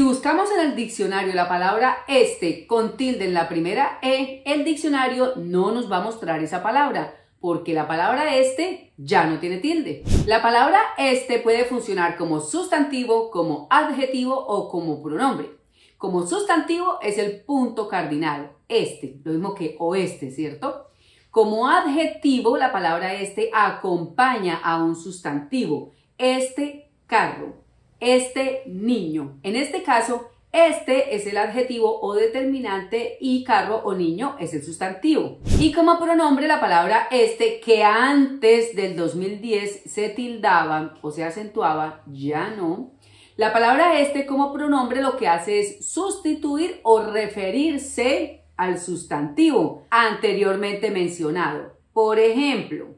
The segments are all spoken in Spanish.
Si buscamos en el diccionario la palabra este con tilde en la primera E, el diccionario no nos va a mostrar esa palabra, porque la palabra este ya no tiene tilde. La palabra este puede funcionar como sustantivo, como adjetivo o como pronombre. Como sustantivo es el punto cardinal, este, lo mismo que oeste, ¿cierto? Como adjetivo, la palabra este acompaña a un sustantivo, este carro, este niño. En este caso, este es el adjetivo o determinante y carro o niño es el sustantivo. Y como pronombre la palabra este que antes del 2010 se tildaban o se acentuaba, ya no. La palabra este como pronombre lo que hace es sustituir o referirse al sustantivo anteriormente mencionado. Por ejemplo,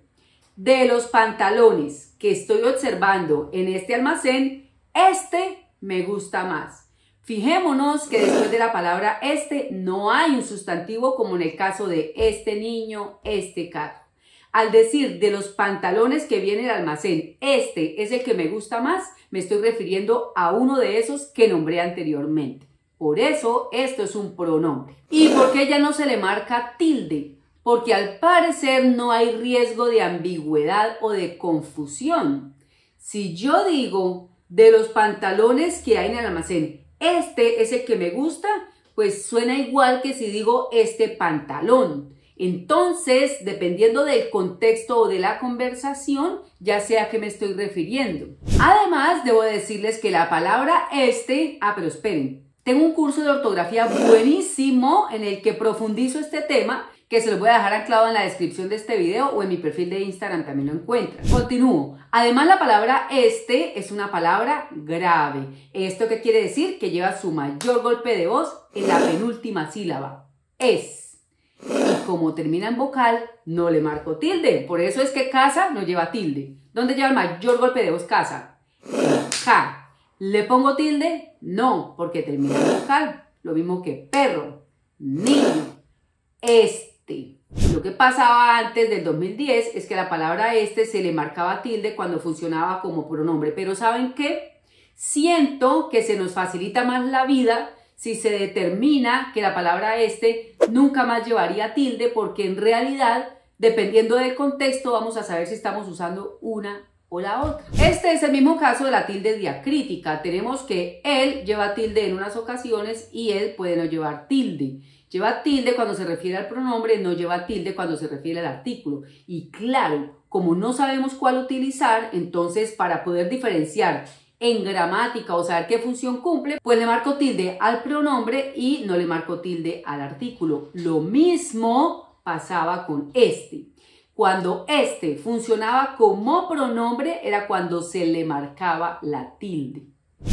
de los pantalones que estoy observando en este almacén, este me gusta más. Fijémonos que después de la palabra este no hay un sustantivo como en el caso de este niño, este carro. Al decir de los pantalones que viene el almacén, este es el que me gusta más, me estoy refiriendo a uno de esos que nombré anteriormente. Por eso esto es un pronombre. ¿Y por qué ya no se le marca tilde? Porque al parecer no hay riesgo de ambigüedad o de confusión. Si yo digo de los pantalones que hay en el almacén, este es el que me gusta, pues suena igual que si digo este pantalón. Entonces, dependiendo del contexto o de la conversación, ya sea a qué me estoy refiriendo. Además, debo decirles que la palabra este, ah, pero esperen, tengo un curso de ortografía buenísimo en el que profundizo este tema que se lo voy a dejar anclado en la descripción de este video o en mi perfil de Instagram también lo encuentran. Continúo. Además la palabra este es una palabra grave. ¿Esto qué quiere decir? Que lleva su mayor golpe de voz en la penúltima sílaba. Es. Y como termina en vocal, no le marco tilde. Por eso es que casa no lleva tilde. ¿Dónde lleva el mayor golpe de voz casa? Ja. ¿Le pongo tilde? No, porque termina en vocal. Lo mismo que perro, niño, este lo que pasaba antes del 2010 es que la palabra este se le marcaba tilde cuando funcionaba como pronombre, pero ¿saben qué? Siento que se nos facilita más la vida si se determina que la palabra este nunca más llevaría tilde porque en realidad, dependiendo del contexto, vamos a saber si estamos usando una o la otra. Este es el mismo caso de la tilde diacrítica. Tenemos que él lleva tilde en unas ocasiones y él puede no llevar tilde. Lleva tilde cuando se refiere al pronombre, no lleva tilde cuando se refiere al artículo. Y claro, como no sabemos cuál utilizar, entonces para poder diferenciar en gramática o saber qué función cumple, pues le marco tilde al pronombre y no le marco tilde al artículo. Lo mismo pasaba con este. Cuando este funcionaba como pronombre era cuando se le marcaba la tilde.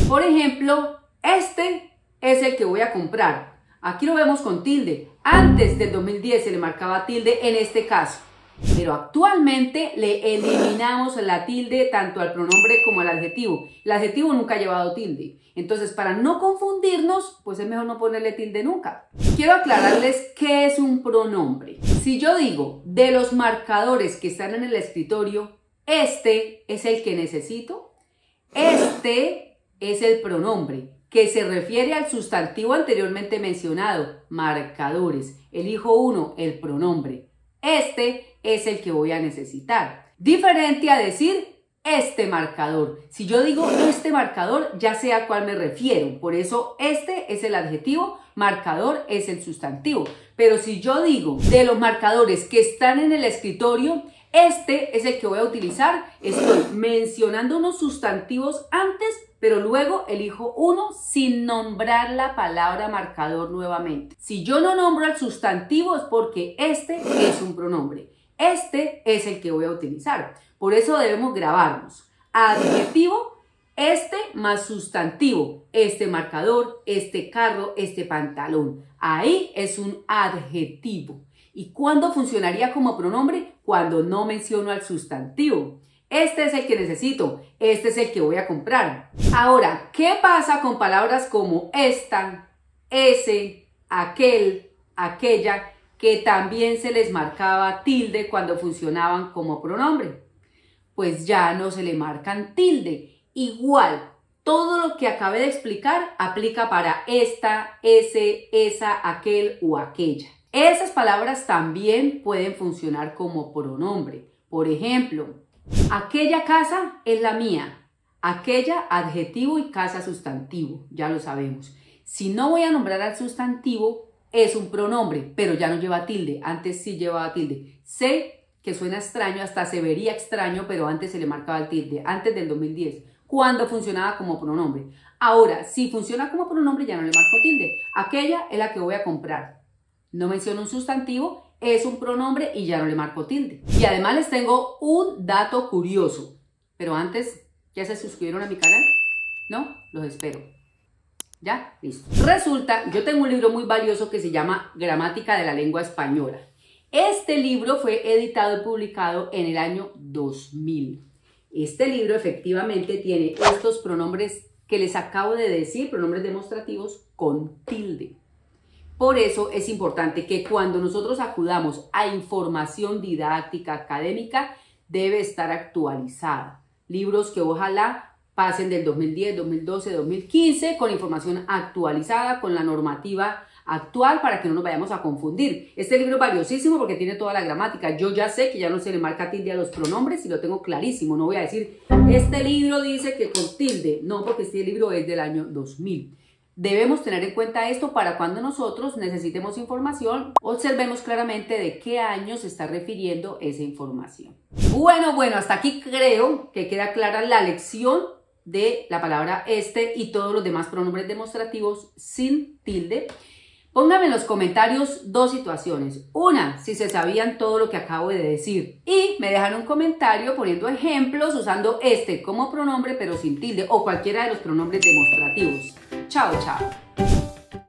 Por ejemplo, este es el que voy a comprar. Aquí lo vemos con tilde. Antes del 2010 se le marcaba tilde en este caso. Pero actualmente le eliminamos la tilde tanto al pronombre como al adjetivo. El adjetivo nunca ha llevado tilde. Entonces, para no confundirnos, pues es mejor no ponerle tilde nunca. Quiero aclararles qué es un pronombre. Si yo digo de los marcadores que están en el escritorio, este es el que necesito, este es el pronombre que se refiere al sustantivo anteriormente mencionado, marcadores. Elijo uno, el pronombre. Este es el que voy a necesitar. Diferente a decir este marcador. Si yo digo este marcador, ya sé a cuál me refiero. Por eso este es el adjetivo, marcador es el sustantivo. Pero si yo digo de los marcadores que están en el escritorio, este es el que voy a utilizar. Estoy mencionando unos sustantivos antes pero luego elijo uno sin nombrar la palabra marcador nuevamente. Si yo no nombro el sustantivo es porque este es un pronombre. Este es el que voy a utilizar. Por eso debemos grabarnos. Adjetivo, este más sustantivo. Este marcador, este carro, este pantalón. Ahí es un adjetivo. ¿Y cuándo funcionaría como pronombre? Cuando no menciono al sustantivo. Este es el que necesito, este es el que voy a comprar. Ahora, ¿qué pasa con palabras como esta, ese, aquel, aquella, que también se les marcaba tilde cuando funcionaban como pronombre? Pues ya no se le marcan tilde. Igual, Todo lo que acabé de explicar aplica para esta, ese, esa, aquel o aquella. Esas palabras también pueden funcionar como pronombre. Por ejemplo, aquella casa es la mía. Aquella adjetivo y casa sustantivo, ya lo sabemos. Si no voy a nombrar al sustantivo, es un pronombre, pero ya no lleva tilde. Antes sí llevaba tilde. Sé que suena extraño, hasta se vería extraño, pero antes se le marcaba el tilde, antes del 2010 cuando funcionaba como pronombre. Ahora, si funciona como pronombre, ya no le marco tilde. Aquella es la que voy a comprar. No menciono un sustantivo, es un pronombre y ya no le marco tilde. Y además les tengo un dato curioso. Pero antes, ¿ya se suscribieron a mi canal? ¿No? Los espero. ¿Ya? Listo. Resulta, yo tengo un libro muy valioso que se llama Gramática de la Lengua Española. Este libro fue editado y publicado en el año 2000. Este libro efectivamente tiene estos pronombres que les acabo de decir, pronombres demostrativos con tilde. Por eso es importante que cuando nosotros acudamos a información didáctica académica, debe estar actualizada. Libros que ojalá pasen del 2010, 2012, 2015 con información actualizada, con la normativa actual para que no nos vayamos a confundir. Este libro es valiosísimo porque tiene toda la gramática. Yo ya sé que ya no se le marca tilde a los pronombres y lo tengo clarísimo. No voy a decir, este libro dice que con tilde. No, porque este libro es del año 2000. Debemos tener en cuenta esto para cuando nosotros necesitemos información, observemos claramente de qué año se está refiriendo esa información. Bueno, bueno, hasta aquí creo que queda clara la lección de la palabra este y todos los demás pronombres demostrativos sin tilde. Pónganme en los comentarios dos situaciones. Una, si se sabían todo lo que acabo de decir. Y me dejan un comentario poniendo ejemplos usando este como pronombre pero sin tilde o cualquiera de los pronombres demostrativos. Chao, chao.